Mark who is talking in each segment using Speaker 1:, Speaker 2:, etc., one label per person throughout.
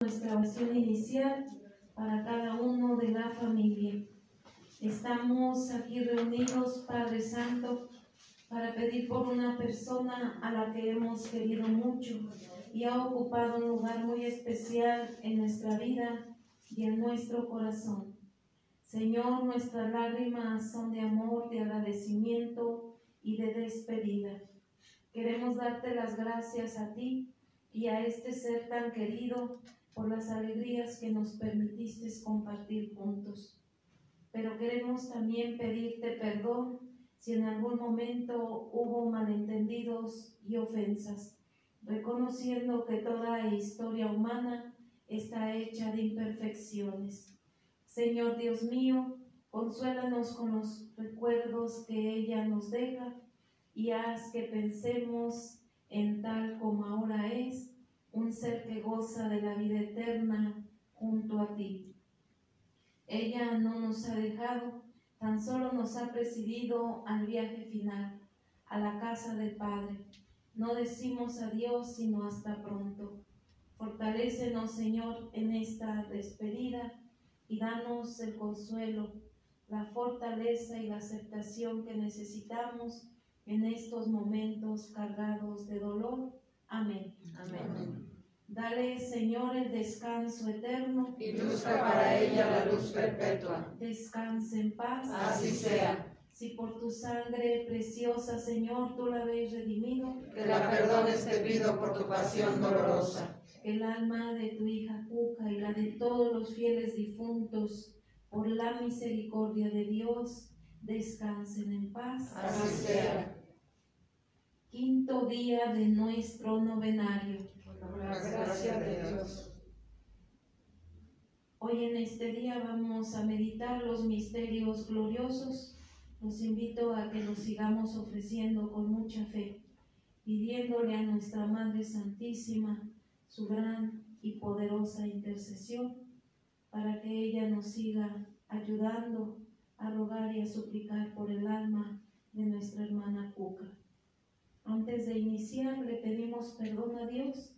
Speaker 1: nuestra oración inicial para cada uno de la familia. Estamos aquí reunidos, Padre Santo, para pedir por una persona a la que hemos querido mucho y ha ocupado un lugar muy especial en nuestra vida y en nuestro corazón. Señor, nuestras lágrimas son de amor, de agradecimiento y de despedida. Queremos darte las gracias a ti y a este ser tan querido por las alegrías que nos permitiste compartir juntos. Pero queremos también pedirte perdón si en algún momento hubo malentendidos y ofensas, reconociendo que toda historia humana está hecha de imperfecciones. Señor Dios mío, consuélanos con los recuerdos que ella nos deja y haz que pensemos en tal como ahora es, un ser que goza de la vida eterna junto a ti. Ella no nos ha dejado, tan solo nos ha presidido al viaje final, a la casa del Padre. No decimos adiós sino hasta pronto. Fortalécenos, Señor, en esta despedida y danos el consuelo, la fortaleza y la aceptación que necesitamos en estos momentos cargados de dolor. Amén.
Speaker 2: Amén.
Speaker 1: Dale, Señor, el descanso eterno.
Speaker 2: Y luzca para ella la luz perpetua.
Speaker 1: Descanse en paz.
Speaker 2: Así sea.
Speaker 1: Si por tu sangre preciosa, Señor, tú la habéis redimido,
Speaker 2: Que la perdones te pido por tu pasión dolorosa.
Speaker 1: que el alma de tu hija Cuca y la de todos los fieles difuntos, por la misericordia de Dios, descansen en paz.
Speaker 2: Así sea.
Speaker 1: Quinto día de nuestro novenario.
Speaker 2: Por la gracia de Dios.
Speaker 1: Hoy en este día vamos a meditar los misterios gloriosos. Los invito a que los sigamos ofreciendo con mucha fe, pidiéndole a nuestra Madre Santísima su gran y poderosa intercesión para que ella nos siga ayudando a rogar y a suplicar por el alma de nuestra hermana Cuca. Antes de iniciar, le pedimos perdón a Dios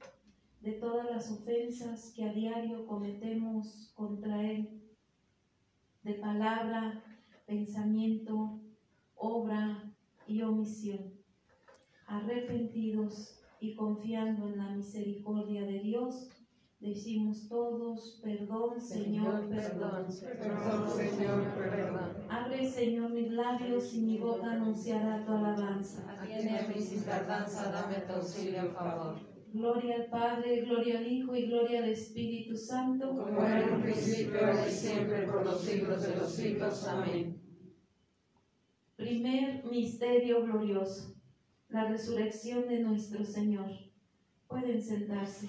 Speaker 1: de todas las ofensas que a diario cometemos contra Él, de palabra, pensamiento, obra y omisión. Arrepentidos y confiando en la misericordia de Dios, decimos todos, perdón, Señor, perdón.
Speaker 2: Perdón, Señor, perdón.
Speaker 1: Abre, Señor, mis labios y mi boca anunciará tu alabanza.
Speaker 2: Atiende a mi sin tardanza, dame tu auxilio, en favor.
Speaker 1: Gloria al Padre, gloria al Hijo y gloria al Espíritu Santo.
Speaker 2: Como era en un principio, ahora y siempre, por los siglos de los siglos. Amén.
Speaker 1: Primer misterio glorioso, la resurrección de nuestro Señor. Pueden sentarse.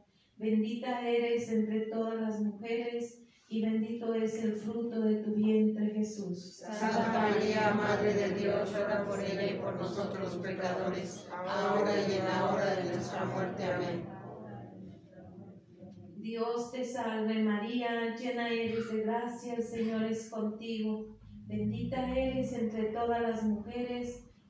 Speaker 1: Bendita eres entre todas las mujeres y bendito es el fruto de tu vientre Jesús.
Speaker 2: Santa María, Madre de Dios, ora por ella y por nosotros pecadores, ahora y en la hora de nuestra muerte. Amén.
Speaker 1: Dios te salve María, llena eres de gracia, el Señor es contigo. Bendita eres entre todas las mujeres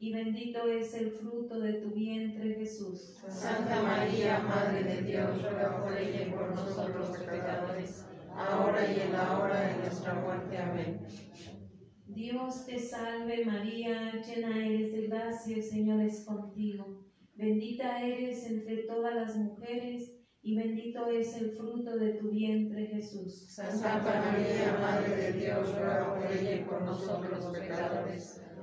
Speaker 1: y bendito es el fruto de tu vientre Jesús.
Speaker 2: Santa María, Madre de Dios, ruega por ella y por nosotros los pecadores, ahora y en la hora de nuestra muerte. Amén.
Speaker 1: Dios te salve María, llena eres de gracia, el Señor es contigo. Bendita eres entre todas las mujeres y bendito es el fruto de tu vientre Jesús.
Speaker 2: Santa María, Madre de Dios, ruega por ella y por nosotros los pecadores,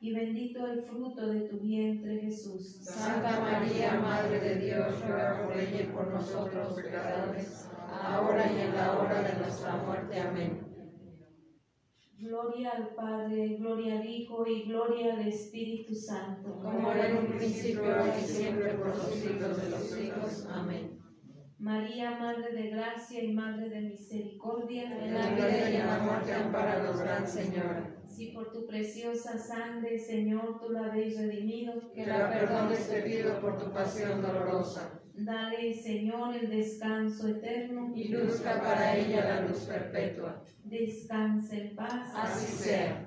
Speaker 1: y bendito el fruto de tu vientre Jesús.
Speaker 2: Santa María, Madre de Dios, ruega por ella y por nosotros los pecadores, ahora y en la hora de nuestra muerte. Amén.
Speaker 1: Gloria al Padre, gloria al Hijo y gloria al Espíritu Santo.
Speaker 2: Como era en un principio, ahora y siempre, por los siglos de los siglos. Amén.
Speaker 1: María, Madre de Gracia y Madre de Misericordia,
Speaker 2: En la vida y en la muerte, amparados, Gran Señora.
Speaker 1: Si por tu preciosa sangre, Señor, tú la habéis redimido,
Speaker 2: Que la perdones te pido por tu pasión dolorosa,
Speaker 1: dale, Señor, el descanso eterno.
Speaker 2: y luzca para ella la luz perpetua.
Speaker 1: Descansa en paz.
Speaker 2: Así sea.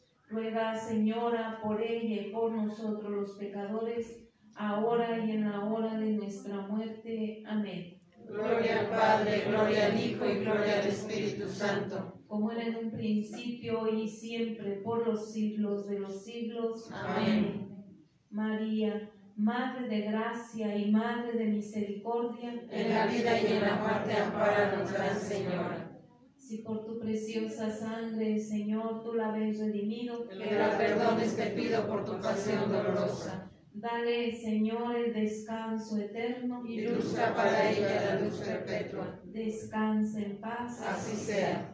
Speaker 1: ruega, Señora, por ella y por nosotros los pecadores, ahora y en la hora de nuestra muerte. Amén.
Speaker 2: Gloria al Padre, gloria al Hijo y gloria al Espíritu Santo.
Speaker 1: Como era en un principio y siempre, por los siglos de los siglos.
Speaker 2: Amén.
Speaker 1: María, Madre de gracia y Madre de misericordia,
Speaker 2: En la vida y en la muerte, amparanos, Gran Señora.
Speaker 1: Si por tu preciosa sangre, Señor, tú la habéis redimido,
Speaker 2: Que la perdones te pido por tu pasión dolorosa.
Speaker 1: dale, Señor, el descanso eterno.
Speaker 2: Y luzca para ella la luz perpetua.
Speaker 1: Descansa en paz.
Speaker 2: Así sea.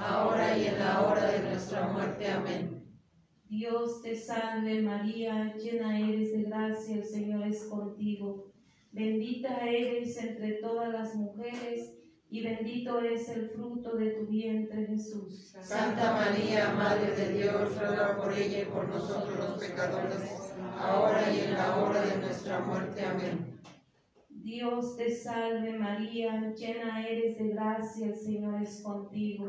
Speaker 2: ahora y en la hora de nuestra muerte. Amén.
Speaker 1: Dios te salve María, llena eres de gracia, el Señor es contigo. Bendita eres entre todas las mujeres y bendito es el fruto de tu vientre Jesús.
Speaker 2: Santa María, Madre de Dios, ruega por ella y por nosotros los pecadores, ahora y en la hora de nuestra muerte. Amén.
Speaker 1: Dios te salve María, llena eres de gracia, el Señor es contigo.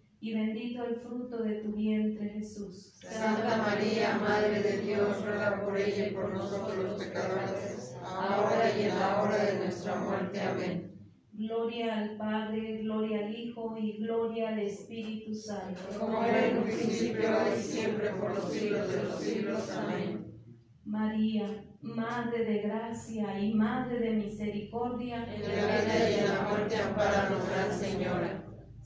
Speaker 1: y bendito el fruto de tu vientre Jesús.
Speaker 2: Santa María, Madre de Dios, ruega por ella y por nosotros los pecadores, ahora y en la hora de nuestra muerte. Amén.
Speaker 1: Gloria al Padre, gloria al Hijo y gloria al Espíritu Santo.
Speaker 2: Como era en un principio, ahora y siempre, por los siglos de los siglos. Amén.
Speaker 1: María, Madre de gracia y Madre de misericordia,
Speaker 2: En la vida y en la muerte, amparanos, Gran Señora.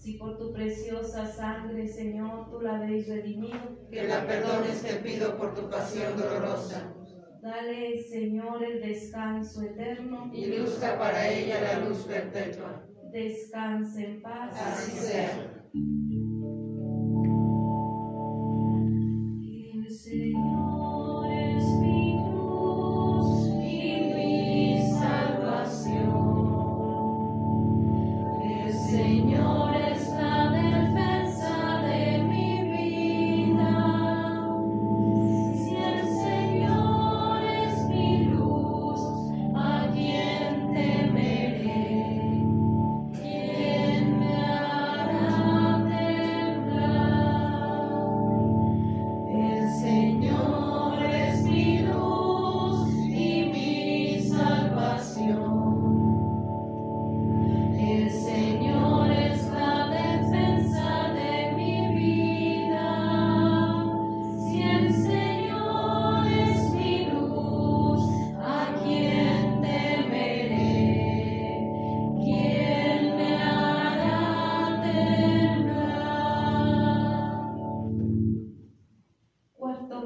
Speaker 1: Si por tu preciosa sangre, Señor, tú la habéis redimido,
Speaker 2: Que la perdones te pido por tu pasión dolorosa,
Speaker 1: dale, Señor, el descanso eterno,
Speaker 2: y luzca para ella la luz perpetua.
Speaker 1: descanse en paz.
Speaker 2: Así sea.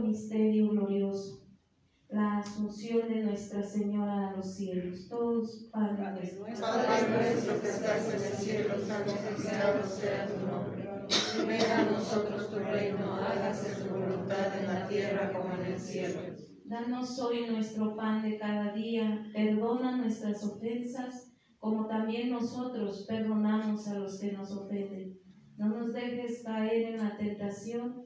Speaker 1: Misterio glorioso, la asunción de Nuestra Señora a los cielos. Todos, Padre nuestro.
Speaker 2: Padre nuestro que estás en el cielo, santificado sea tu nombre. Venga a nosotros tu reino, hágase tu voluntad en la tierra como en el cielo.
Speaker 1: Danos hoy nuestro pan de cada día, perdona nuestras ofensas, como también nosotros perdonamos a los que nos ofenden. No nos dejes caer en la tentación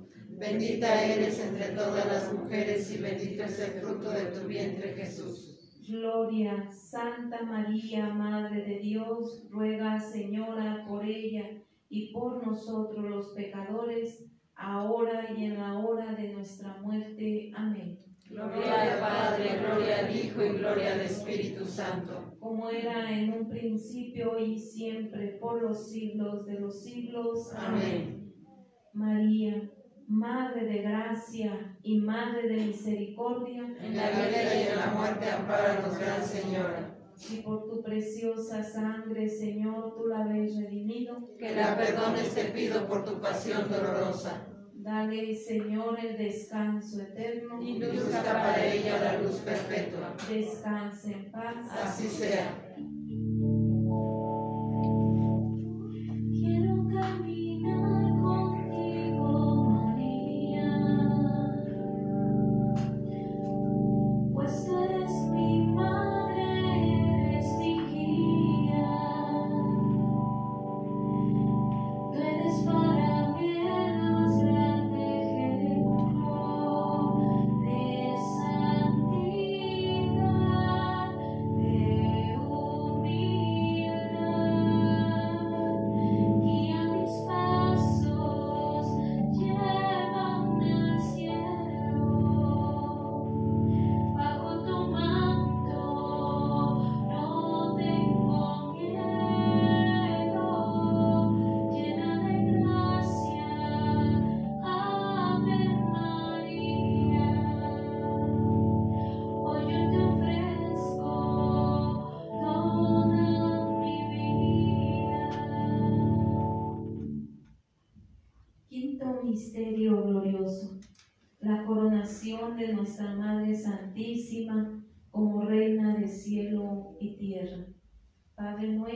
Speaker 2: Bendita eres entre todas las mujeres y bendito es el fruto de tu vientre Jesús.
Speaker 1: Gloria, Santa María, Madre de Dios, ruega, Señora, por ella y por nosotros los pecadores, ahora y en la hora de nuestra muerte. Amén.
Speaker 2: Gloria al Padre, gloria al Hijo y gloria al Espíritu Santo.
Speaker 1: Como era en un principio y siempre, por los siglos de los siglos.
Speaker 2: Amén.
Speaker 1: María, Madre de gracia y Madre de misericordia,
Speaker 2: En la vida y en la muerte, amparanos, Gran Señora.
Speaker 1: y por tu preciosa sangre, Señor, tú la habéis redimido,
Speaker 2: Que la perdones te pido por tu pasión dolorosa.
Speaker 1: dale, Señor, el descanso eterno.
Speaker 2: Induzca para ella la luz perpetua.
Speaker 1: Descanse en paz.
Speaker 2: Así sea.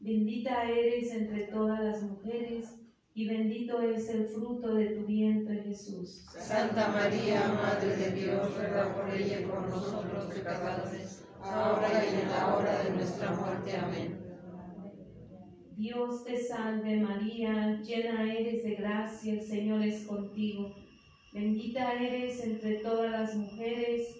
Speaker 1: Bendita eres entre todas las mujeres y bendito es el fruto de tu vientre Jesús.
Speaker 2: Santa María, Madre de Dios, ruega por ella y por nosotros pecadores, ahora y en la hora de nuestra muerte. Amén.
Speaker 1: Dios te salve María, llena eres de gracia, el Señor es contigo. Bendita eres entre todas las mujeres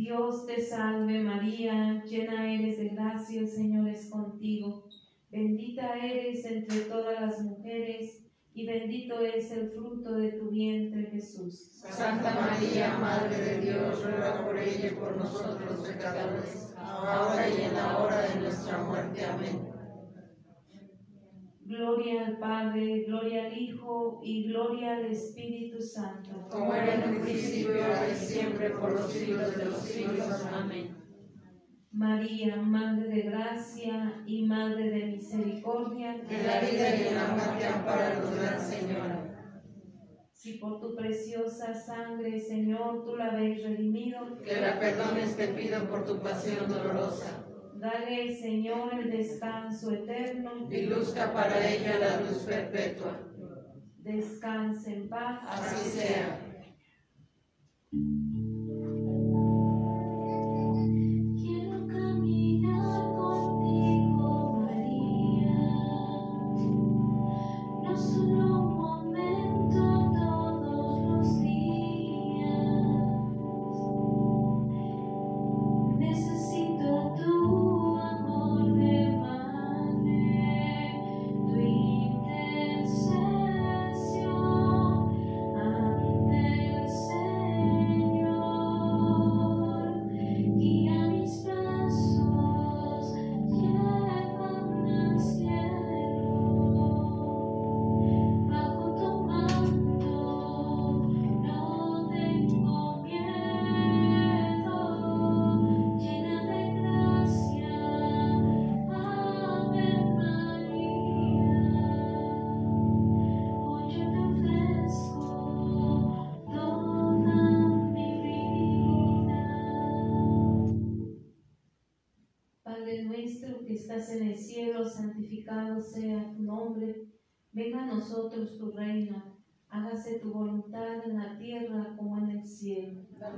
Speaker 1: Dios te salve María, llena eres de gracia, el Señor es contigo. Bendita eres entre todas las mujeres y bendito es el fruto de tu vientre Jesús.
Speaker 2: Santa María, Madre de Dios, ruega por ella y por nosotros pecadores, ahora y en la hora de nuestra muerte. Amén.
Speaker 1: Gloria al Padre, gloria al Hijo y gloria al Espíritu Santo.
Speaker 2: Como era en un principio, ahora y siempre, por los siglos de los siglos. Amén.
Speaker 1: María, Madre de Gracia y Madre de Misericordia,
Speaker 2: En la vida y en la muerte, amparanos, Gran Señora.
Speaker 1: si por tu preciosa sangre, Señor, tú la habéis redimido,
Speaker 2: Que la perdones te pido por tu pasión dolorosa,
Speaker 1: dale, Señor, el descanso eterno.
Speaker 2: y luzca para ella la luz perpetua.
Speaker 1: Descanse en paz.
Speaker 2: Así sea.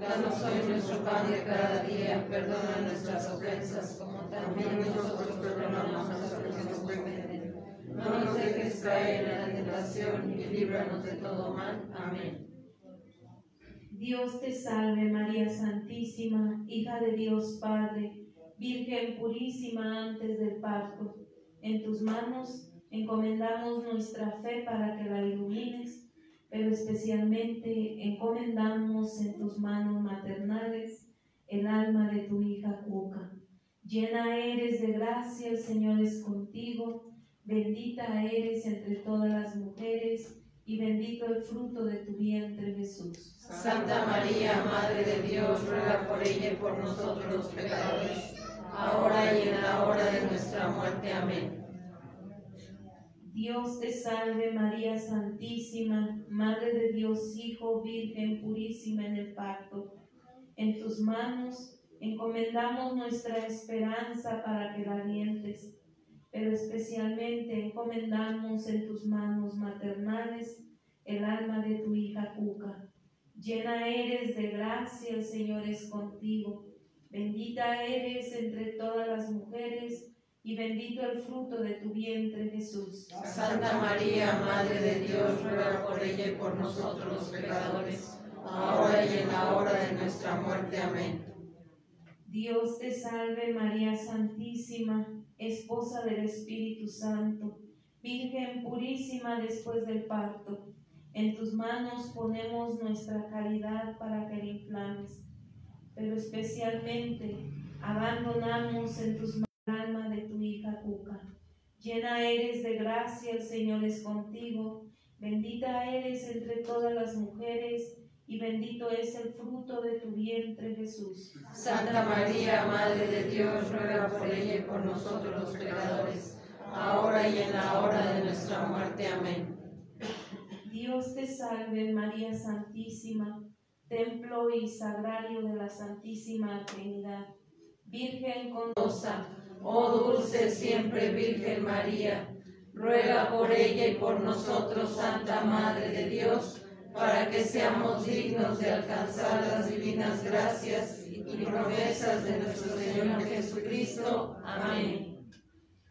Speaker 2: Danos hoy nuestro pan de cada día, perdona nuestras ofensas, como también nosotros perdonamos a los que nos ofenden. No nos dejes caer en la tentación y líbranos de todo mal. Amén.
Speaker 1: Dios te salve María Santísima, hija de Dios Padre, Virgen purísima antes del parto. En tus manos encomendamos nuestra fe para que la ilumines, pero especialmente encomendamos en tus manos maternales el alma de tu hija Cuca. Llena eres de gracia, el Señor es contigo, bendita eres entre todas las mujeres y bendito el fruto de tu vientre Jesús.
Speaker 2: Santa María, Madre de Dios, ruega por ella y por nosotros los pecadores, ahora y en la hora de nuestra muerte. Amén.
Speaker 1: Dios te salve María Santísima, Madre de Dios Hijo, Virgen purísima en el pacto. En tus manos encomendamos nuestra esperanza para que la alientes, pero especialmente encomendamos en tus manos maternales el alma de tu hija Cuca. Llena eres de gracia, el Señor es contigo. Bendita eres entre todas las mujeres y bendito el fruto de tu vientre Jesús.
Speaker 2: Santa María, Madre de Dios, ruega por ella y por nosotros los pecadores, ahora y en la hora de nuestra muerte. Amén.
Speaker 1: Dios te salve María Santísima, esposa del Espíritu Santo, Virgen purísima después del parto. En tus manos ponemos nuestra caridad para que la inflames, pero especialmente abandonamos en tus manos alma de tu hija Cuca. Llena eres de gracia, el Señor es contigo. Bendita eres entre todas las mujeres y bendito es el fruto de tu vientre Jesús.
Speaker 2: Santa María, Madre de Dios, ruega por ella y por nosotros los pecadores, ahora y en la hora de nuestra muerte. Amén.
Speaker 1: Dios te salve María Santísima, templo y sagrario de la Santísima Trinidad. Virgen con
Speaker 2: Oh dulce siempre Virgen María, ruega por ella y por nosotros, Santa Madre de Dios, para que seamos dignos de alcanzar las divinas gracias y promesas de nuestro Señor Jesucristo. Amén.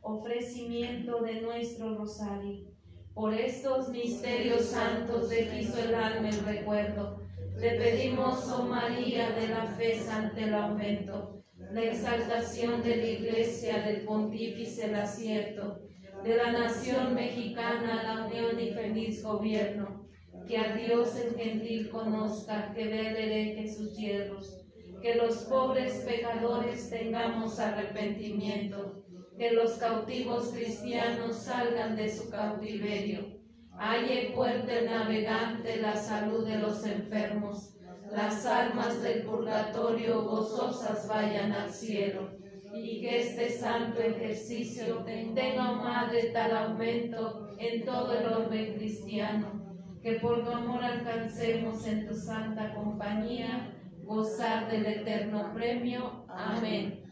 Speaker 1: ofrecimiento de nuestro rosario. Por estos misterios santos de Cristo el alma el recuerdo, te pedimos, oh María, de la fe ante el aumento, la exaltación de la Iglesia, del pontífice el acierto, de la nación mexicana la unión y feliz gobierno, que a Dios el gentil conozca, que hereje sus hierros, que los pobres pecadores tengamos arrepentimiento, que los cautivos cristianos salgan de su cautiverio. Halle puerta el navegante la salud de los enfermos, las almas del purgatorio gozosas vayan al cielo, y que este santo ejercicio tenga, oh Madre, tal aumento en todo el orden cristiano, que por tu amor alcancemos en tu santa compañía gozar del eterno premio. Amén.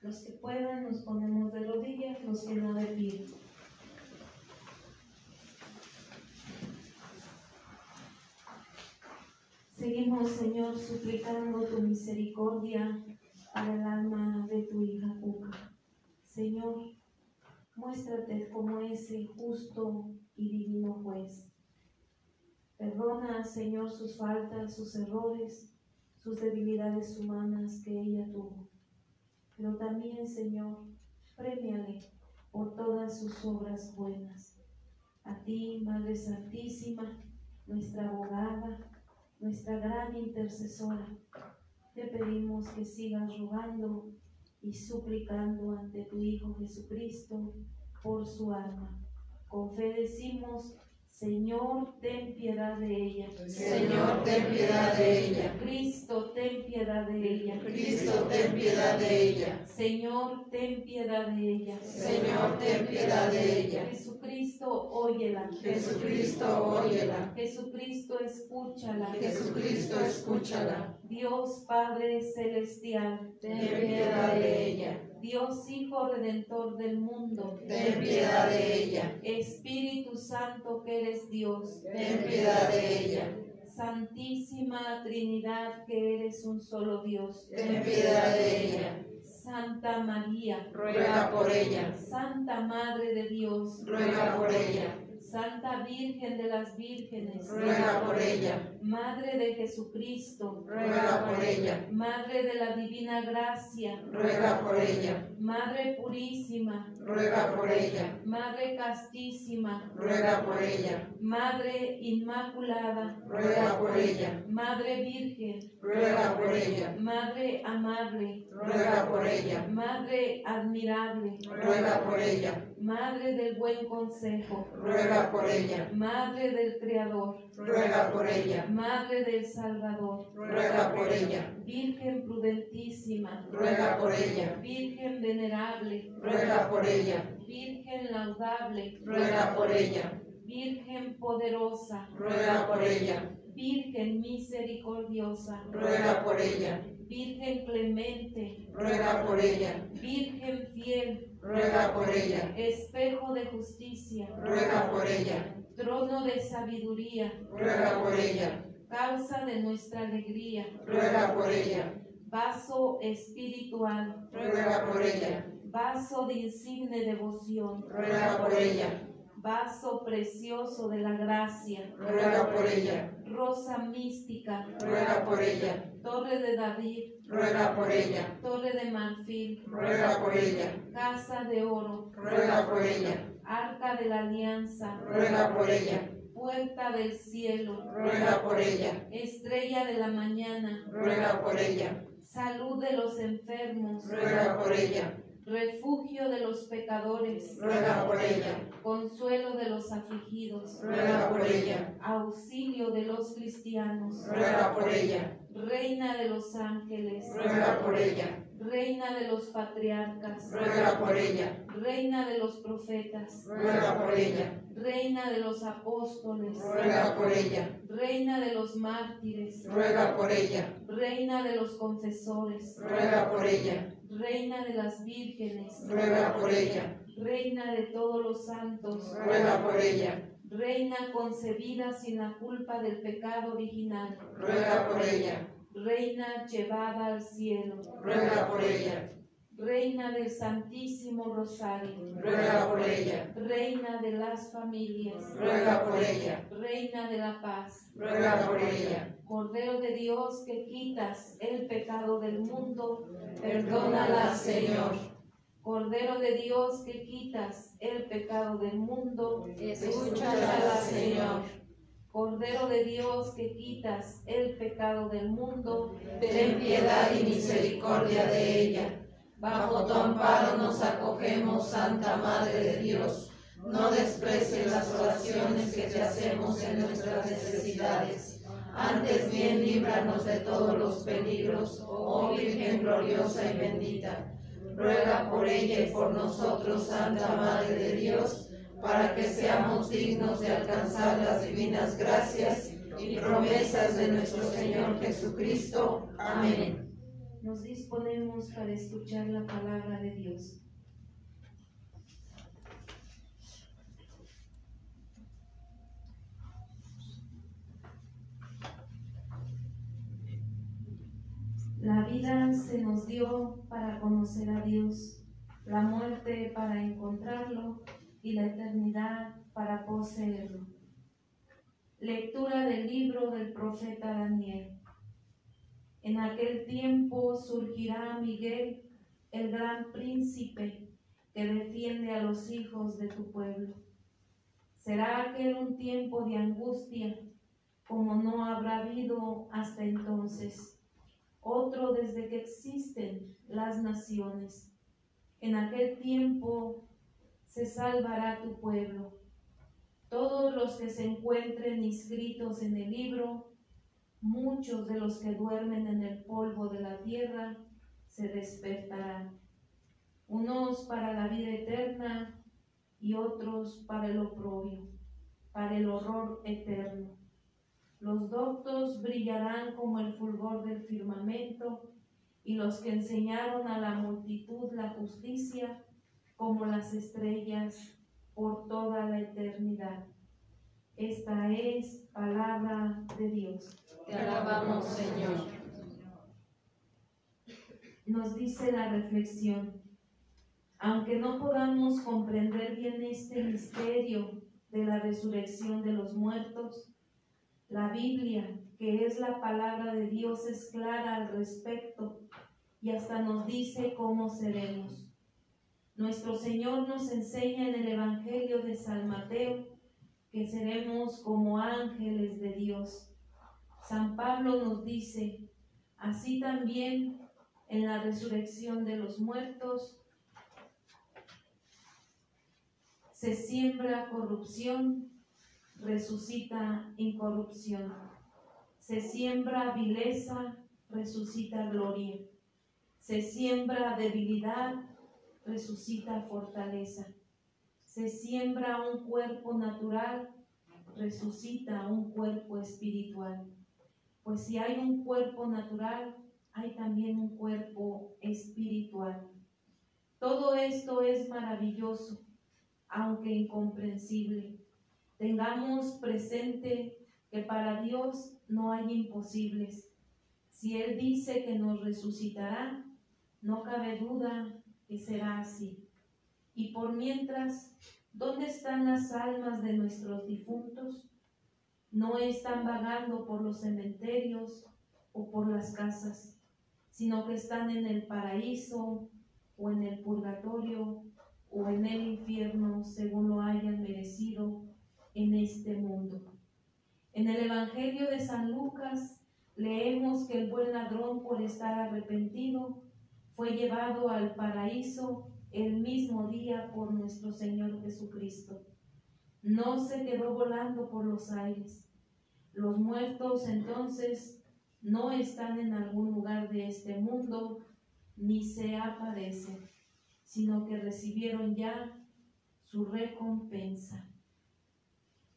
Speaker 1: Los que puedan nos ponemos de rodillas, los que no de pie. Seguimos, Señor, suplicando tu misericordia para el alma de tu hija Cuca. Señor, muéstrate como ese justo y divino juez. Perdona, Señor, sus faltas, sus errores, sus debilidades humanas que ella tuvo. Pero también, Señor, premiale por todas sus obras buenas. A ti, Madre Santísima, nuestra abogada, nuestra gran intercesora, te pedimos que sigas rogando y suplicando ante tu Hijo Jesucristo por su alma. Con fe decimos, Señor, ten piedad de ella.
Speaker 2: Señor, ten piedad de ella.
Speaker 1: Cristo, ten piedad de ella.
Speaker 2: Cristo, ten piedad de ella.
Speaker 1: Señor, ten piedad de ella.
Speaker 2: Señor, ten piedad de ella.
Speaker 1: Jesucristo, óyela.
Speaker 2: Jesucristo, óyela.
Speaker 1: Jesucristo, escúchala.
Speaker 2: Jesucristo, escúchala.
Speaker 1: Dios Padre Celestial,
Speaker 2: ten piedad de ella.
Speaker 1: Dios Hijo Redentor del mundo,
Speaker 2: Ten piedad de ella.
Speaker 1: Espíritu Santo que eres Dios,
Speaker 2: Ten piedad de ella.
Speaker 1: Santísima Trinidad que eres un solo Dios,
Speaker 2: Ten piedad de ella.
Speaker 1: Santa María,
Speaker 2: Ruega por ella.
Speaker 1: Santa Madre de Dios,
Speaker 2: Ruega por ella.
Speaker 1: Santa Virgen de las Vírgenes,
Speaker 2: Ruega por ella.
Speaker 1: Madre de Jesucristo,
Speaker 2: Ruega por ella.
Speaker 1: Madre de la Divina Gracia,
Speaker 2: Ruega por ella.
Speaker 1: Madre Purísima,
Speaker 2: Ruega por ella.
Speaker 1: Madre Castísima,
Speaker 2: Ruega por ella.
Speaker 1: Madre Inmaculada,
Speaker 2: Ruega por ella.
Speaker 1: Madre Virgen,
Speaker 2: Ruega por ella.
Speaker 1: Madre Amable,
Speaker 2: Ruega por ella.
Speaker 1: Madre Admirable,
Speaker 2: Ruega por ella.
Speaker 1: Madre del Buen Consejo,
Speaker 2: Ruega por ella.
Speaker 1: Madre del Creador,
Speaker 2: Ruega por ella.
Speaker 1: Madre del Salvador,
Speaker 2: Ruega por ella.
Speaker 1: Virgen prudentísima,
Speaker 2: Ruega por ella.
Speaker 1: Virgen venerable,
Speaker 2: Ruega por ella.
Speaker 1: Virgen laudable,
Speaker 2: Ruega por ella.
Speaker 1: Virgen poderosa,
Speaker 2: Ruega por ella.
Speaker 1: Virgen misericordiosa,
Speaker 2: Ruega por ella.
Speaker 1: Virgen clemente,
Speaker 2: Ruega por ella.
Speaker 1: Virgen fiel,
Speaker 2: Ruega por ella.
Speaker 1: espejo de justicia,
Speaker 2: Ruega por ella.
Speaker 1: trono de sabiduría,
Speaker 2: Ruega por ella.
Speaker 1: causa de nuestra alegría,
Speaker 2: Ruega por ella.
Speaker 1: vaso espiritual,
Speaker 2: Ruega por ella.
Speaker 1: vaso de insigne devoción,
Speaker 2: Ruega por ella.
Speaker 1: Vaso precioso de la gracia,
Speaker 2: Ruega por ella.
Speaker 1: rosa mística,
Speaker 2: Ruega por ella.
Speaker 1: torre de David,
Speaker 2: Ruega por ella.
Speaker 1: torre de marfil,
Speaker 2: Ruega por ella.
Speaker 1: casa de oro,
Speaker 2: Ruega por ella.
Speaker 1: arca de la alianza,
Speaker 2: Ruega por ella.
Speaker 1: puerta del cielo,
Speaker 2: Ruega por ella.
Speaker 1: estrella de la mañana,
Speaker 2: Ruega por ella.
Speaker 1: salud de los enfermos,
Speaker 2: Ruega por ella.
Speaker 1: refugio de los pecadores,
Speaker 2: Ruega por ella.
Speaker 1: Consuelo de los afligidos,
Speaker 2: Ruega por ella.
Speaker 1: auxilio de los cristianos,
Speaker 2: Ruega por ella.
Speaker 1: reina de los ángeles,
Speaker 2: Ruega por ella.
Speaker 1: reina de los patriarcas,
Speaker 2: Ruega por ella.
Speaker 1: reina de los profetas,
Speaker 2: Ruega por ella.
Speaker 1: reina de los apóstoles,
Speaker 2: Ruega por ella.
Speaker 1: reina de los mártires,
Speaker 2: Ruega por ella.
Speaker 1: reina de los confesores,
Speaker 2: Ruega por ella.
Speaker 1: reina de las vírgenes,
Speaker 2: Ruega por ella.
Speaker 1: Reina de todos los santos,
Speaker 2: Ruega por ella.
Speaker 1: reina concebida sin la culpa del pecado original,
Speaker 2: Ruega por ella.
Speaker 1: reina llevada al cielo,
Speaker 2: Ruega por ella.
Speaker 1: reina del Santísimo Rosario,
Speaker 2: Ruega por ella.
Speaker 1: reina de las familias,
Speaker 2: Ruega por ella.
Speaker 1: reina de la paz,
Speaker 2: Ruega por ella.
Speaker 1: Cordero de Dios que quitas el pecado del mundo,
Speaker 2: Perdónala, Señor.
Speaker 1: Cordero de Dios que quitas el pecado del mundo,
Speaker 2: Escúchala, Señor.
Speaker 1: Cordero de Dios que quitas el pecado del mundo,
Speaker 2: Ten piedad y misericordia de ella. Bajo tu amparo nos acogemos, Santa Madre de Dios. No desprecies las oraciones que te hacemos en nuestras necesidades. Antes bien, líbranos de todos los peligros, oh Virgen gloriosa y bendita. Ruega por ella y por nosotros, Santa Madre de Dios, para que seamos dignos de alcanzar las divinas gracias y promesas de nuestro Señor Jesucristo. Amén.
Speaker 1: nos disponemos para escuchar la palabra de Dios. La vida se nos dio para conocer a Dios, la muerte para encontrarlo y la eternidad para poseerlo. Lectura del libro del profeta Daniel. En aquel tiempo surgirá Miguel, el gran príncipe que defiende a los hijos de tu pueblo. Será aquel un tiempo de angustia, como no habrá habido hasta entonces, otro desde que existen las naciones. En aquel tiempo se salvará tu pueblo. Todos los que se encuentren inscritos en el libro, muchos de los que duermen en el polvo de la tierra se despertarán, unos para la vida eterna y otros para el oprobio, para el horror eterno. Los doctos brillarán como el fulgor del firmamento, y los que enseñaron a la multitud la justicia como las estrellas por toda la eternidad. Esta es palabra de Dios.
Speaker 2: Te alabamos, Señor.
Speaker 1: Nos dice la reflexión, aunque no podamos comprender bien este misterio de la resurrección de los muertos, la Biblia, que es la palabra de Dios, es clara al respecto y hasta nos dice cómo seremos. Nuestro Señor nos enseña en el Evangelio de San Mateo que seremos como ángeles de Dios. San Pablo nos dice, así también en la resurrección de los muertos se siembra corrupción, resucita incorrupción. Se siembra vileza, resucita gloria. Se siembra debilidad, resucita fortaleza. Se siembra un cuerpo natural, resucita un cuerpo espiritual. Pues si hay un cuerpo natural, hay también un cuerpo espiritual. Todo esto es maravilloso, aunque incomprensible. Tengamos presente que para Dios no hay imposibles. Si Él dice que nos resucitará, no cabe duda que será así. Y por mientras, ¿dónde están las almas de nuestros difuntos? No están vagando por los cementerios o por las casas, sino que están en el paraíso o en el purgatorio o en el infierno según lo hayan merecido en este mundo. En el Evangelio de San Lucas leemos que el buen ladrón por estar arrepentido fue llevado al paraíso el mismo día por nuestro Señor Jesucristo. No se quedó volando por los aires. Los muertos entonces no están en algún lugar de este mundo ni se aparecen, sino que recibieron ya su recompensa.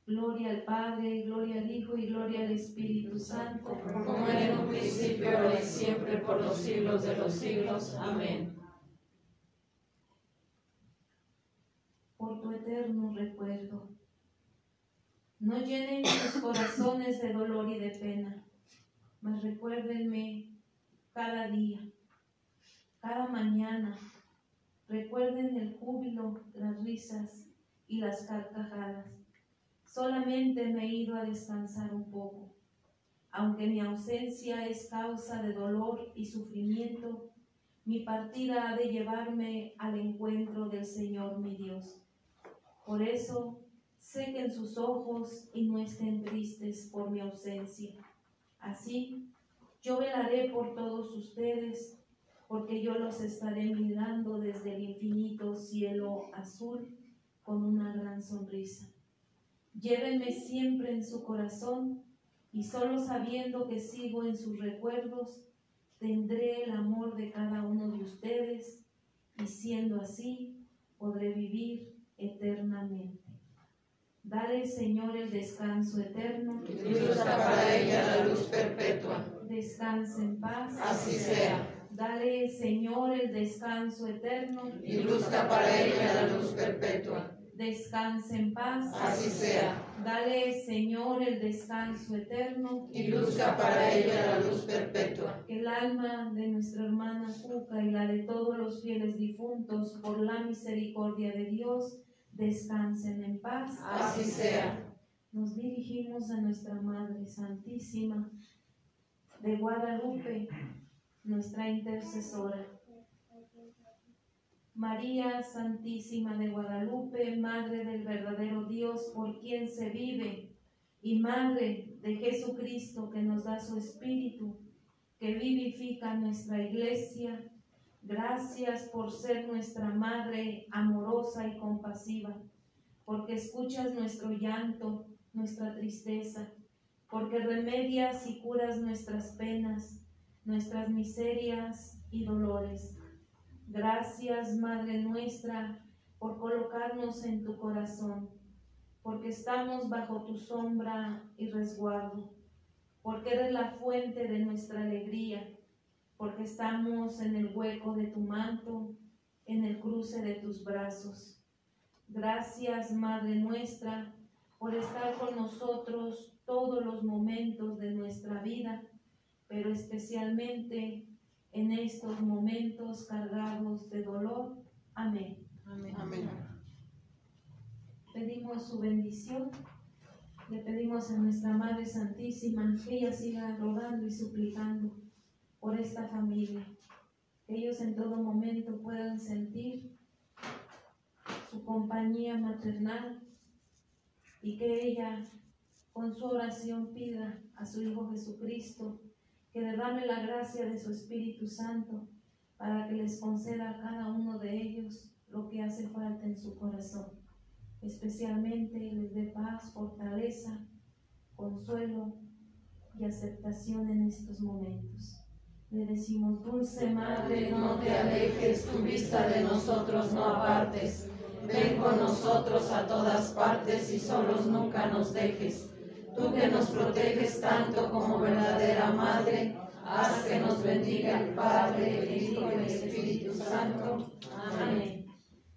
Speaker 1: Gloria al Padre, gloria al Hijo y gloria al Espíritu Santo.
Speaker 2: Como en un principio, ahora y siempre, por los siglos de los siglos. Amén.
Speaker 1: Por tu eterno recuerdo. No llenen sus corazones de dolor y de pena, mas recuérdenme cada día, cada mañana. Recuerden el júbilo, las risas y las carcajadas Solamente me he ido a descansar un poco. Aunque mi ausencia es causa de dolor y sufrimiento, mi partida ha de llevarme al encuentro del Señor mi Dios. Por eso, sé que en sus ojos y no estén tristes por mi ausencia. Así, yo velaré por todos ustedes, porque yo los estaré mirando desde el infinito cielo azul con una gran sonrisa. Llévenme siempre en su corazón y solo sabiendo que sigo en sus recuerdos, tendré el amor de cada uno de ustedes y siendo así, podré vivir eternamente. Dale, Señor, el descanso eterno.
Speaker 2: Y luzca para ella la luz perpetua.
Speaker 1: Descanse en paz.
Speaker 2: Así sea.
Speaker 1: Dale, Señor, el descanso eterno.
Speaker 2: Y luzca para ella la luz perpetua
Speaker 1: descanse en paz.
Speaker 2: Así sea.
Speaker 1: Dale, Señor, el descanso eterno.
Speaker 2: Y luzca para ella la luz perpetua.
Speaker 1: Que el alma de nuestra hermana Juca y la de todos los fieles difuntos, por la misericordia de Dios, descansen en paz.
Speaker 2: Así sea.
Speaker 1: Nos dirigimos a nuestra Madre Santísima de Guadalupe, nuestra intercesora. María Santísima de Guadalupe, Madre del verdadero Dios por quien se vive, y Madre de Jesucristo que nos da su Espíritu, que vivifica nuestra iglesia, gracias por ser nuestra Madre amorosa y compasiva, porque escuchas nuestro llanto, nuestra tristeza, porque remedias y curas nuestras penas, nuestras miserias y dolores Gracias, Madre nuestra, por colocarnos en tu corazón, porque estamos bajo tu sombra y resguardo. porque eres la fuente de nuestra alegría, porque estamos en el hueco de tu manto, en el cruce de tus brazos. Gracias, Madre nuestra, por estar con nosotros todos los momentos de nuestra vida, pero especialmente en estos momentos cargados de dolor. Amén.
Speaker 2: Amén.
Speaker 1: Pedimos su bendición. Le pedimos a nuestra Madre Santísima que ella siga rogando y suplicando por esta familia. Que ellos en todo momento puedan sentir su compañía maternal y que ella con su oración pida a su Hijo Jesucristo que derrame la gracia de su Espíritu Santo para que les conceda a cada uno de ellos lo que hace falta en su corazón. Especialmente les dé paz, fortaleza, consuelo y aceptación en estos momentos. Le decimos, dulce Madre,
Speaker 2: no te alejes, tu vista de nosotros no apartes. Ven con nosotros a todas partes y solos nunca nos dejes. Tú que nos proteges tanto como verdadera Madre, haz que nos bendiga el Padre, el Hijo y el Espíritu Santo. Amén.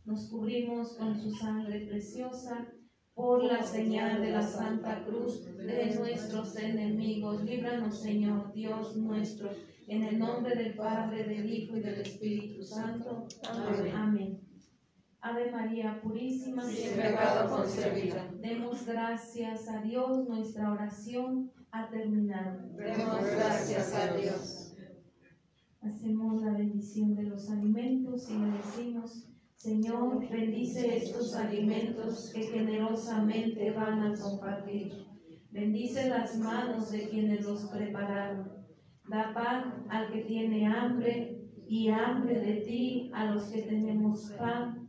Speaker 1: Nos cubrimos con su sangre preciosa por la señal de la Santa Cruz de nuestros enemigos. Líbranos, Señor, Dios nuestro, en el nombre del Padre, del Hijo y del Espíritu Santo.
Speaker 2: Amén.
Speaker 1: Amén. Ave María Purísima,
Speaker 2: Sin pecado concebida.
Speaker 1: demos gracias a Dios, nuestra oración ha terminado.
Speaker 2: Demos gracias a Dios.
Speaker 1: Hacemos la bendición de los alimentos y le decimos, Señor, bendice estos alimentos que generosamente van a compartir. Bendice las manos de quienes los prepararon. Da pan al que tiene hambre y hambre de ti a los que tenemos pan.